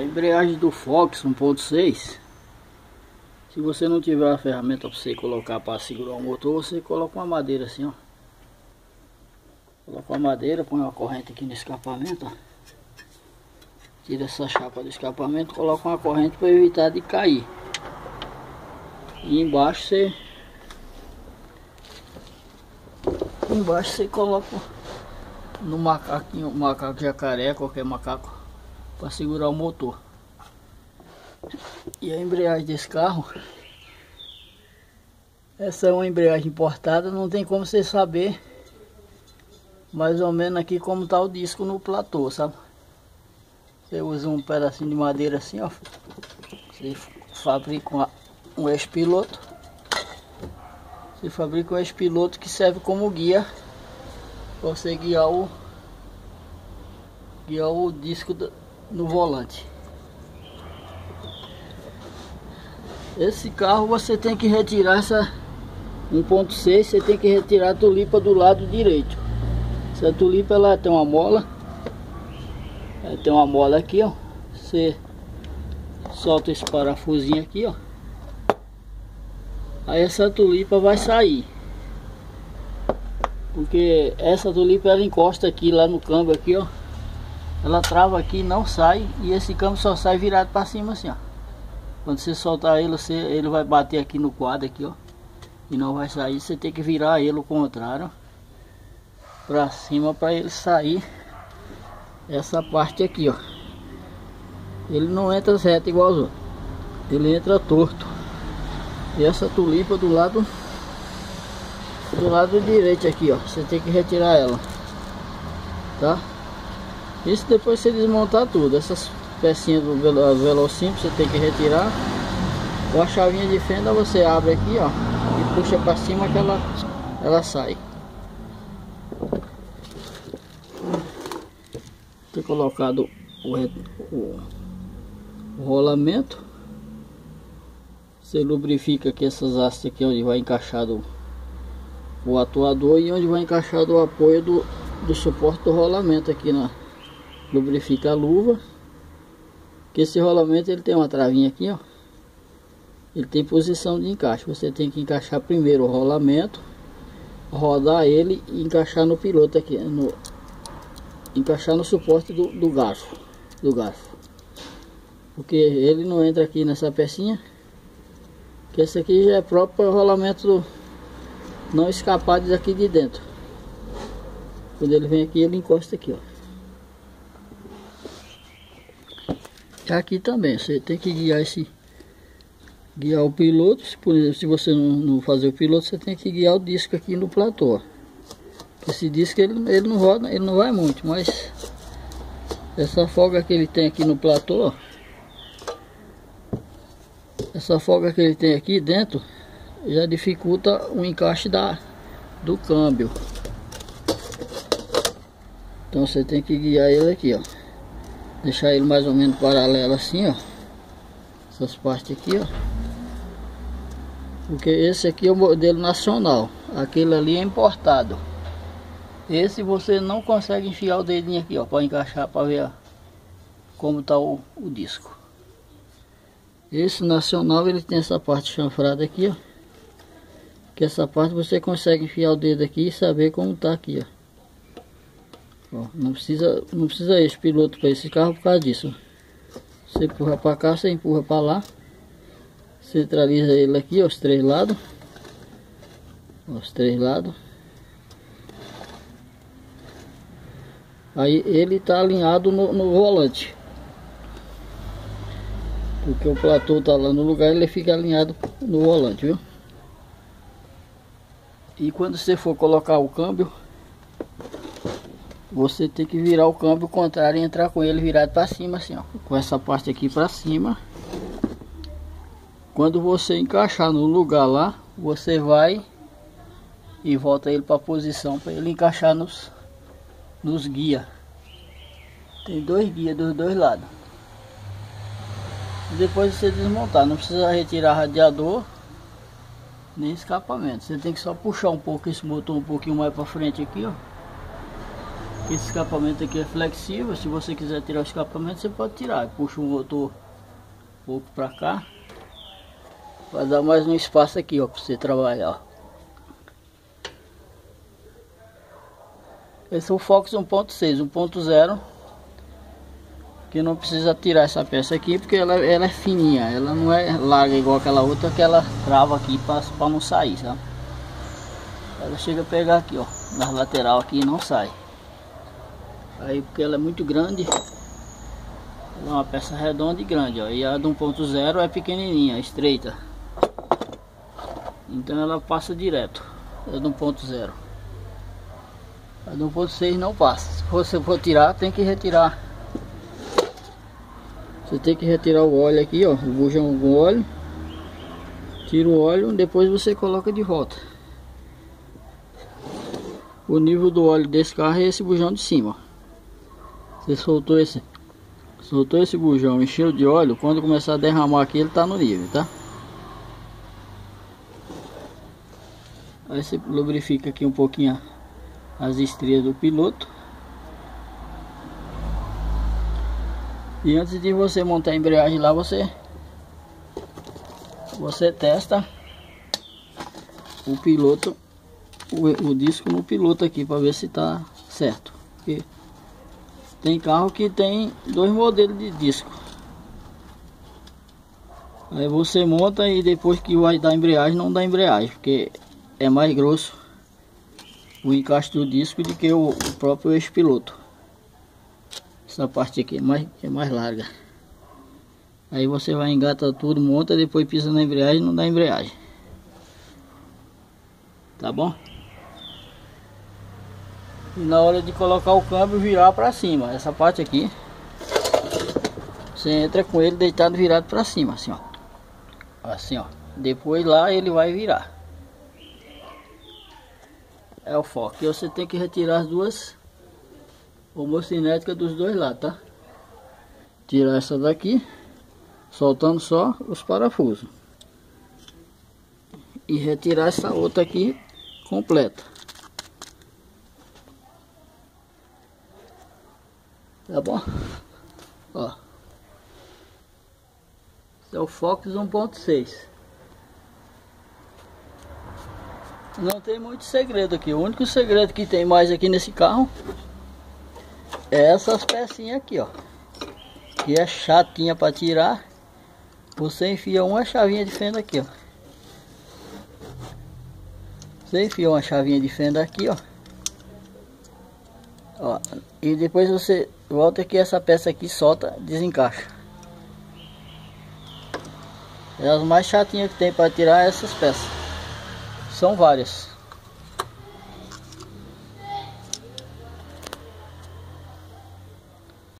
A embreagem do Fox 1.6 Se você não tiver a ferramenta para você colocar para segurar o motor Você coloca uma madeira assim ó. Coloca uma madeira, põe uma corrente aqui no escapamento ó. Tira essa chapa do escapamento Coloca uma corrente para evitar de cair. E embaixo você Embaixo você coloca no macaquinho, macaco jacaré, qualquer macaco para segurar o motor. E a embreagem desse carro, essa é uma embreagem importada, não tem como você saber mais ou menos aqui como está o disco no platô, sabe? Você usa um pedacinho de madeira assim, ó. Você fabrica um ex-piloto. Você fabrica um ex-piloto que serve como guia para você guiar o guiar o disco do, no volante. Esse carro você tem que retirar essa 1.6, você tem que retirar a tulipa do lado direito. Essa tulipa ela tem uma mola. Ela tem uma mola aqui, ó. Você solta esse parafusinho aqui, ó. Aí essa tulipa vai sair. Porque essa tulipa ela encosta aqui lá no câmbio aqui, ó ela trava aqui não sai e esse câmbio só sai virado para cima assim ó. Quando você soltar ele você, ele vai bater aqui no quadro aqui ó e não vai sair. Você tem que virar ele o contrário para cima para ele sair essa parte aqui ó. Ele não entra reto igual os outros. Ele entra torto. E essa tulipa do lado do lado direito aqui ó. Você tem que retirar ela tá isso depois você desmontar tudo. Essas pecinhas do velo, velocímetro você tem que retirar. Com a chavinha de fenda você abre aqui, ó. E puxa para cima que ela, ela sai. Ter colocado o, o, o rolamento. Você lubrifica aqui essas hastes aqui onde vai encaixado o atuador e onde vai encaixado o apoio do, do suporte do rolamento aqui na, lubrifica a luva. Que esse rolamento ele tem uma travinha aqui ó. Ele tem posição de encaixe. Você tem que encaixar primeiro o rolamento rodar ele e encaixar no piloto aqui no encaixar no suporte do, do garfo do garfo. Porque ele não entra aqui nessa pecinha que esse aqui já é próprio para o rolamento do, não escapar daqui de dentro. Quando ele vem aqui ele encosta aqui ó aqui também. Você tem que guiar esse guiar o piloto. Por exemplo se você não, não fazer o piloto você tem que guiar o disco aqui no platô. Esse disco ele, ele não roda ele não vai muito mas essa folga que ele tem aqui no platô essa folga que ele tem aqui dentro já dificulta o encaixe da do câmbio. Então você tem que guiar ele aqui ó deixar ele mais ou menos paralelo assim, ó. Essas partes aqui, ó. Porque esse aqui é o modelo nacional. Aquele ali é importado. Esse você não consegue enfiar o dedinho aqui, ó, para encaixar, para ver ó, como tá o, o disco. Esse nacional ele tem essa parte chanfrada aqui, ó. Que essa parte você consegue enfiar o dedo aqui e saber como tá aqui, ó. Não precisa, não precisa esse piloto para esse carro por causa disso. Você empurra para cá, você empurra para lá. Centraliza ele aqui, os três lados. Os três lados. Aí ele está alinhado no, no volante. Porque o platô está lá no lugar, ele fica alinhado no volante, viu? E quando você for colocar o câmbio, você tem que virar o câmbio contrário e entrar com ele virado para cima assim ó. Com essa parte aqui para cima. Quando você encaixar no lugar lá você vai e volta ele para a posição para ele encaixar nos nos guia. Tem dois guias dos dois lados. Depois você desmontar não precisa retirar radiador nem escapamento. Você tem que só puxar um pouco esse motor um pouquinho mais para frente aqui ó Esse escapamento aqui é flexível, se você quiser tirar o escapamento, você pode tirar. Puxa o motor um pouco para cá. Vai dar mais um espaço aqui, ó, para você trabalhar. Esse é o Fox 1.6, 1.0 que não precisa tirar essa peça aqui porque ela, ela é fininha, ela não é larga igual aquela outra que ela trava aqui para não sair, sabe? Ela chega a pegar aqui, ó, na lateral aqui e não sai. Aí porque ela é muito grande, ela é uma peça redonda e grande, ó, e a do 1.0 é pequenininha, estreita. Então ela passa direto, é do 1.0. A do 1.6 não passa. Se você for tirar, tem que retirar você tem que retirar o óleo aqui, ó, o bujão com óleo. Tira o óleo, depois você coloca de volta. O nível do óleo desse carro é esse bujão de cima. Você soltou esse, soltou esse bujão, encheu de óleo, quando começar a derramar aqui, ele tá no nível, tá? Aí você lubrifica aqui um pouquinho as estrias do piloto. E antes de você montar a embreagem lá, você você testa o piloto, o, o disco no piloto aqui para ver se tá certo. Tem carro que tem dois modelos de disco. Aí você monta e depois que vai dar embreagem, não dá embreagem, porque é mais grosso o encaixe do disco do que o, o próprio eixo piloto. Essa parte aqui é mais, é mais larga. Aí você vai engata tudo, monta, depois pisa na embreagem não dá embreagem. Tá bom? E na hora de colocar o câmbio virar para cima, essa parte aqui. Você entra com ele deitado virado para cima, assim ó. Assim ó. Depois lá ele vai virar. É o foco. E você tem que retirar as duas homocinética dos dois lados, tá? Tirar essa daqui, soltando só os parafusos. E retirar essa outra aqui completa. Tá bom? Ó. Esse é o Fox 1.6. Não tem muito segredo aqui. O único segredo que tem mais aqui nesse carro essas pecinhas aqui, ó. Que é chatinha para tirar. Você enfia uma chavinha de fenda aqui, ó. Você enfia uma chavinha de fenda aqui, ó. Ó, e depois você volta aqui essa peça aqui, solta, desencaixa. É as mais chatinhas que tem para tirar essas peças. São várias.